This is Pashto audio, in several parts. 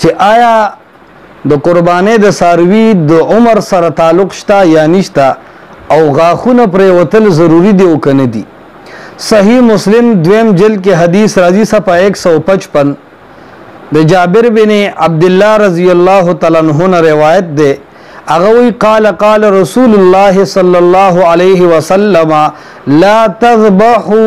چې آیا د قربانې د ساروي د عمر سره تعلق شته یا نشته او غاخونه پرې وتل ضروری دی او کنه دی صحیح مسلم دویم جلد کې حدیث راځي صفه 155 د جابر بن عبد الله رضی الله تعالی عنہ روایت ده اغوی قال قال رسول الله صلی الله علیه وسلم لا تذبحوا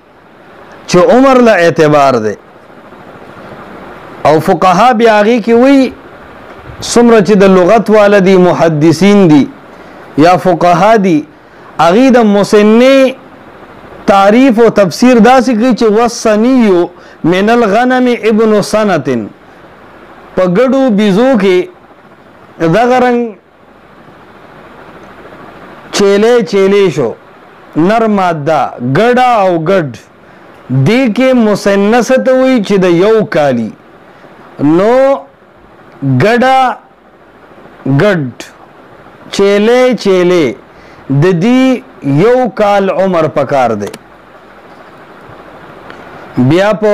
چې عمر له اعتبار دی او فقها بیا هغه کې وی څومره چې د لغت والدي محدثین دي یا فقها دي هغه د مسنه تعریف او تفسیر داسې کوي چې وسنیو من الغنم ابن سنتن په ګډو بيزو کې دغه رنګ چیلې چیلې شو نر ماده ګډه او ګډ دې کې مسنسه ته وي چې د یو کالی نو ګډه ګډ چیلې چیلې د دې یو کال عمر پکار دی بیا په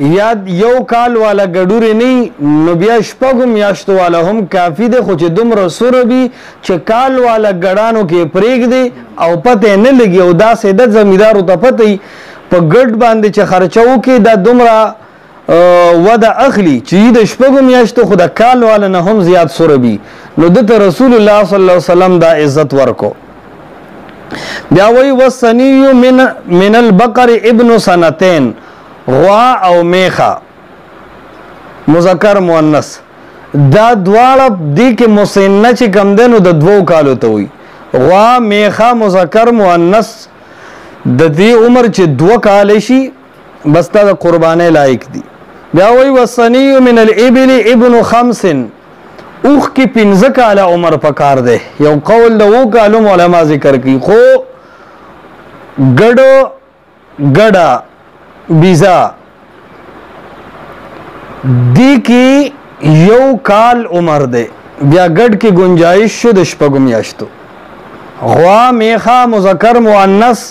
یاد یو کال والا ګډورې نه نو بیا شپږو میاشتو والا هم کافي دی خو چې دومره سور وي چې کال والا ګډانو کې پرېږدي او پته نه لګي او داسې د زمیندارو ته پته وي په ګډ باندې چې خرچه وکړي دا دومره وده اخلي چې د شپږو میاشتو خو د کال والا نه هم زیات سور وي نو دته رسول الله صلی الله علیه وسلم دا عزت ورکو بیا وی وسنی من من البقر ابن سنتين غوا او میخه مذکر مؤنث دا دواړه دی کې مسنه چې کم دنو د دوو کالو ته وي غوا میخه مذکر مؤنث د دې عمر چې دوه کال شي بس دا قربانه لایق دي بیا وی وسنی من الابل ابن خمسن اوښکې پنځه کاله عمر پکار دی یو قول د وو کالو علما ذکر کوي خو ګډو ګډا بیزا دی کې یو کال عمر دی بیا ګډ کې گنجائش شو د شپږو میاشتو غوا میخه مذکر مؤنث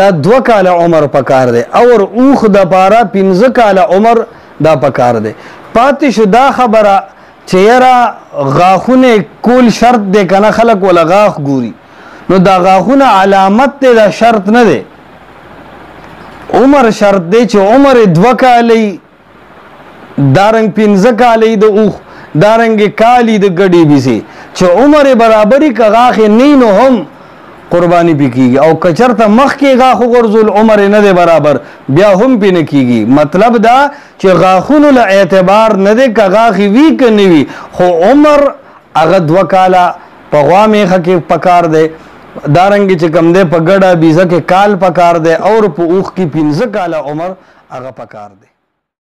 د دوه کاله عمر پکار دی او اوخ د پاره پنځه کاله عمر دا پکار دی پاتې شو دا خبره چې یاره غاښونه کول شرط دی کنه خلک ولا غاښ ګوري نو دا غاښونه علامت دی دا شرط نه دی عمر شرط دی چې عمر دوه کالی دارنګ پنځه کالی د اوخ دارنګ کالی د ګډي بيزي چې عمر برابرۍ کغاخ نه نو هم قرباني پې کېږي او که چېرته مخکې غاښ وغورځول عمر یې نه دی برابر بیا هم پې نه کېږي مطلب دا چې غاښونو له اعتبار نه دی که غاښ یې وي که نه وي خو عمر هغه دوه کاله په غوا میخه کې پکار دی دارنګ چې کم دی په ګډه بیزه کې کال پکار دی او په اوښ کې پنځه کاله عمر هغه پکار دی